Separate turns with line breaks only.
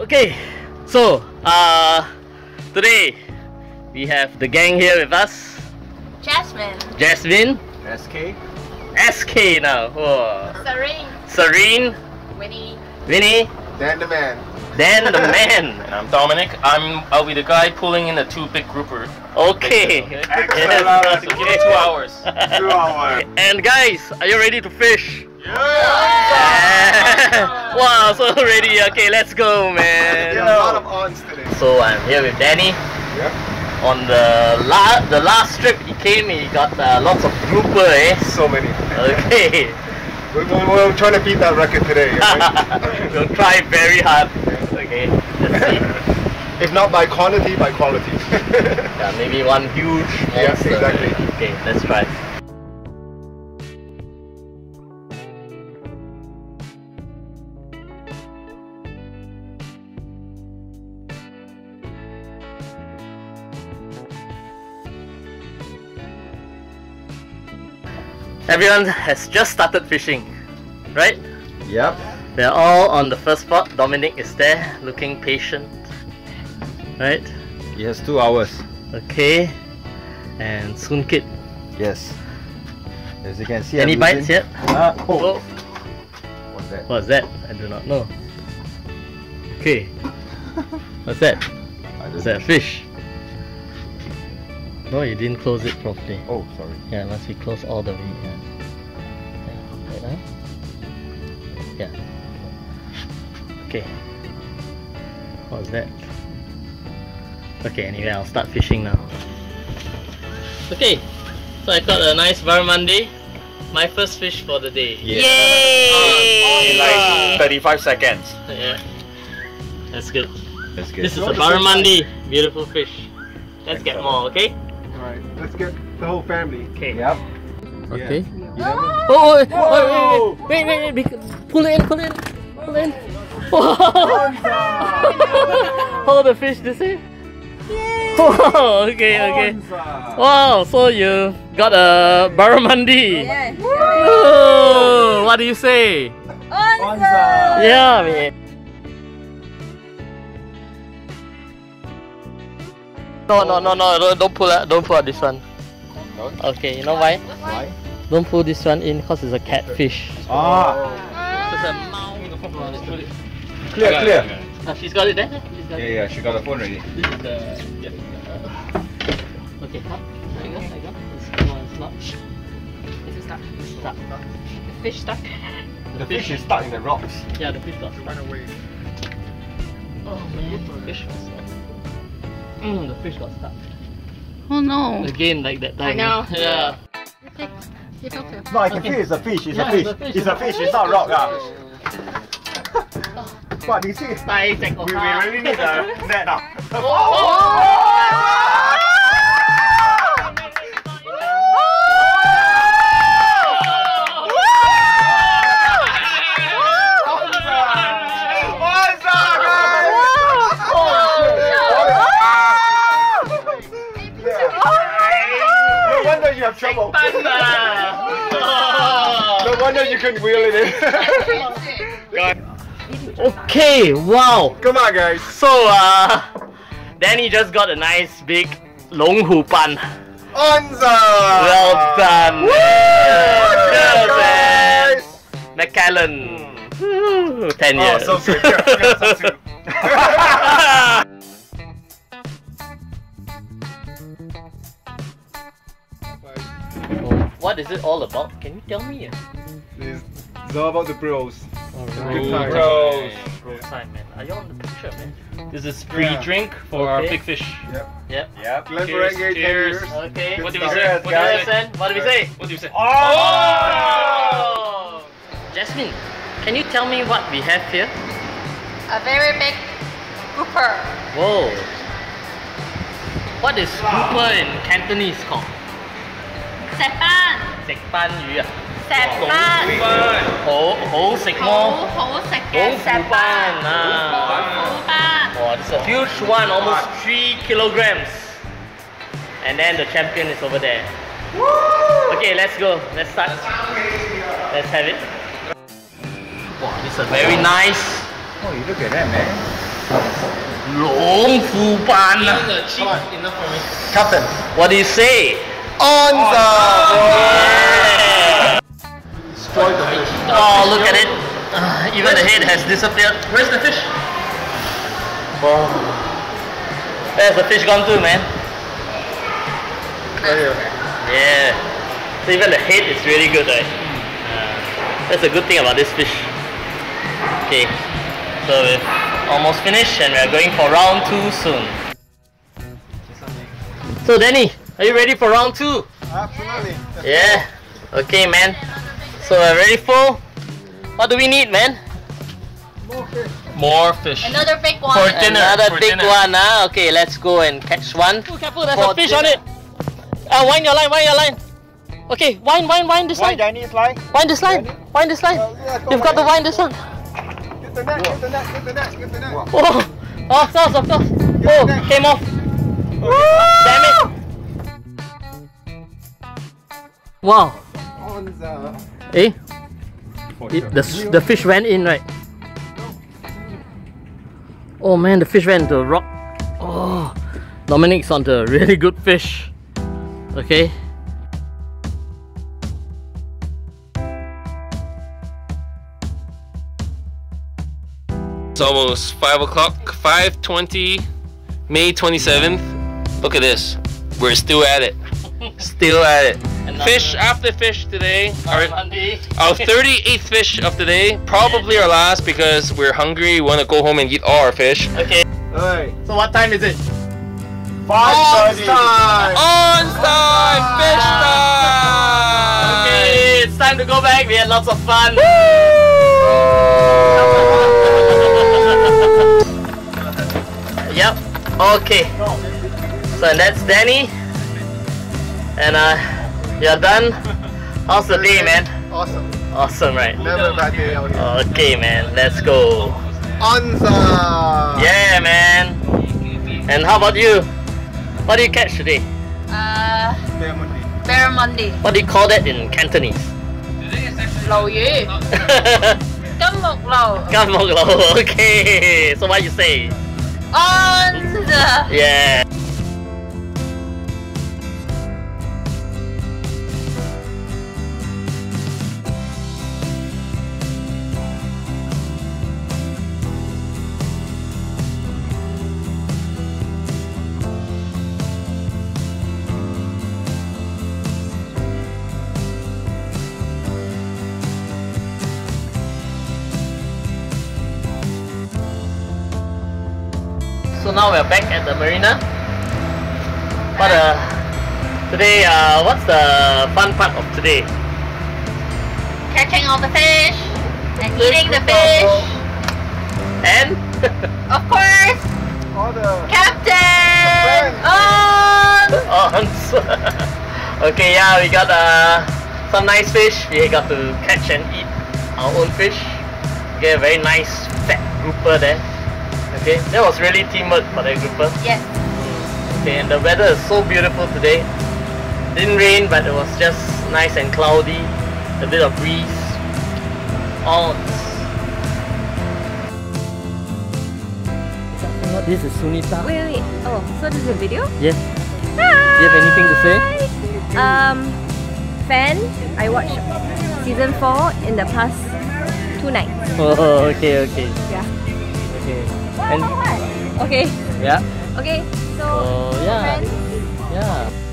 Okay, so uh, today we have the gang here with us.
Jasmine.
Jasmine,
SK.
SK now. Whoa.
Serene.
Serene,
Winnie.
Winnie.
Dan the man.
Dan the man.
And I'm Dominic. I'm I'll be the guy pulling in the two big grouper.
Okay.
Excellent.
So give me two hours.
Two hours.
And guys, are you ready to fish?
Yeah.
wow, so ready. Okay, let's go, man.
There are a lot of ons today.
So I'm here with Danny.
Yep.
On the la the last trip he came, he got uh, lots of grouper, eh?
So many.
Okay.
We're, we're, we're trying to beat that record today. right?
we'll try very hard. Okay. Let's see.
if not by quantity, by quality.
Yeah, maybe one huge
Yeah,
monster.
exactly.
Okay, let's try. Everyone has just started fishing, right?
yep.
They're all on the first spot. Dominic is there, looking patient. Right?
He has two hours.
Okay. And Soon Kid.
Yes. As you can see,
Any
I'm
bites
using-
yet?
Ah,
Oh,
oh. What's that?
what's that? I do not know. Okay. What's that?
I don't
Is that a fish? No, you didn't close it properly.
Oh, sorry.
Yeah, unless we close all the way. Yeah. Yeah. Wait, huh? Yeah. Okay. What's that? Okay, anyway, I'll start fishing now. Okay, so I caught a nice barramundi. My first fish for the day. Yeah!
In like 35 seconds.
Yeah. That's good.
That's good.
This is a barramundi. Beautiful fish. Let's get more, okay?
Alright, let's get the whole family.
Okay.
Yep.
Okay.
You never-
Oh, oh, wait, wait, wait, wait, wait, wait, pull it in, pull it in, pull it in. Hold the fish this way. Oh, okay, okay. Wow, so you got a barramundi.
Yes.
Oh, what do you say? Onza. Yeah, man. No, no, no, no, don't- don't pull out, don't pull out this one.
Don't?
Okay, you know why?
Why?
Don't pull this one in because it's a catfish.
Ah,
It's a mouth.
clear, clear.
Uh, she's got it there. Got
Yeah,
it.
yeah, she got the phone ready.
This is the. Uh, okay, cut. There you go. There you go. This one is not.
Is it stuck?
Stuck.
The fish stuck.
The fish is stuck in the rocks.
Yeah, the fish got stuck. Oh man, the fish got stuck. Mm, the fish got stuck.
Oh no.
Again, like that time.
I know.
yeah. You it.
No, I can okay. feel it's a fish. It's
yeah,
a fish.
It's a fish.
It's, a fish. it's not rock. Ah. What do you see, we, we really need a net now. Ah. oh! oh! Come on. No wonder you couldn't wheel it in.
okay, wow.
Come on, guys.
So, uh, Danny just got a nice big long hu pan.
Onza!
Well done.
Woo!
Yeah,
guys.
Macallan. Hmm. 10 years.
Oh, so soon. Yeah.
what is it all about? Can you tell me?
It's it's all about the bros.
Alright.
Good time.
Bros.
Bro time, man. Are you on the picture, man?
This is pre-drink for our big fish.
Yep.
Yep.
Yep.
Glen
Cheers, cheers.
Okay.
Good
What do we say?
Cheers,
What do we
guys.
say?
What do we say?
What do you say?
Oh! oh! Jasmine, can you tell me what we have here?
A very big grouper.
Whoa. What is grouper in Cantonese called?
石斑，
食斑鱼啊？
石斑，
好好食
好
么？
好食
好
嘅石
腐斑
斑，
啊！
虎斑。
Wow, this is a huge one, almost 3 kilograms. And then the champion is over there. Okay, let's go. Let's start. Let's have it. Wow, this is a very nice.
Oh, you look at that, man.
龙虎斑啊
enough for me.
Captain.
What do you say?
Onza.
Yeah.
Destroy the fish.
Oh, look at it. Uh, even the head has disappeared. Where's the fish? Oh. Where's the fish gone to, man?
Right here.
Yeah. So even the head is really good, right? That's a good thing about this fish. Okay. So we're almost finished and we're going for round two soon. So Danny, are you ready for round two?
Absolutely.
Yeah. Okay, man. So we're ready for. What do we need, man?
More fish. More fish.
Another big one.
For dinner.
Another
for
big
dinner.
one, huh? Okay, let's go and catch one. Oh, careful, there's
For
a fish on it. Uh, wind your line, wind your line. Okay, wind, wind, wind this
Why
line.
Chinese line?
Wind this line. Wind this line.
Uh, yeah, go
You've got to
wind
wind this one.
Get the net, get the net, get the net, get the net.
Oh, of course, of course. Oh, came off. Damn it. Wow.
Onza.
Eh? It, the, the fish went in, right? Oh man, the fish went into a rock. Oh, Dominic's on the really good fish. Okay.
It's almost 5 o'clock, 5.20, May 27th. Look at this. We're still at it. Still at it. Fish after fish today. Our, our 38th fish of the day. Probably our last because we're hungry. We want to go home and eat all our fish.
Okay,
Hey.
so what time is it?
Five time.
On time! Fish time!
Okay, it's time to go back. We had lots of fun. yep. Okay. So that's Danny. And uh, you're done. How's the day, man?
Awesome.
Awesome, right?
Never bad day out here.
Okay, man. Let's go.
Onza.
Yeah, man. And how about you? What do you catch today?
Uh,
Family.
barramundi.
What do you call that in Cantonese?
Lầu dữ. Cấm một lầu.
Come on, okay. So what you say?
On the.
Yeah. So now we're back at the marina. What uh today uh what's the fun part of today?
Catching all the fish. And eating the fish.
And
Of course.
All the
Captain.
Friends.
On.
oh, okay, yeah, we got uh some nice fish. We got to catch and eat our own fish. Get a very nice fat grouper there. Okay, that was really teamwork for that grouper.
Yes.
Okay, and the weather is so beautiful today. Didn't rain, but it was just nice and cloudy. A bit of breeze. All. This is Sunita.
Wait, wait. Oh, so this is a video?
Yes. Hi. Do you have anything to say?
Um, fan. I watched season four in the past two nights.
Oh, okay, okay,
Yeah.
Okay. And
Okay.
yeah.
Okay. So,
Oh, yeah,
friends,
yeah.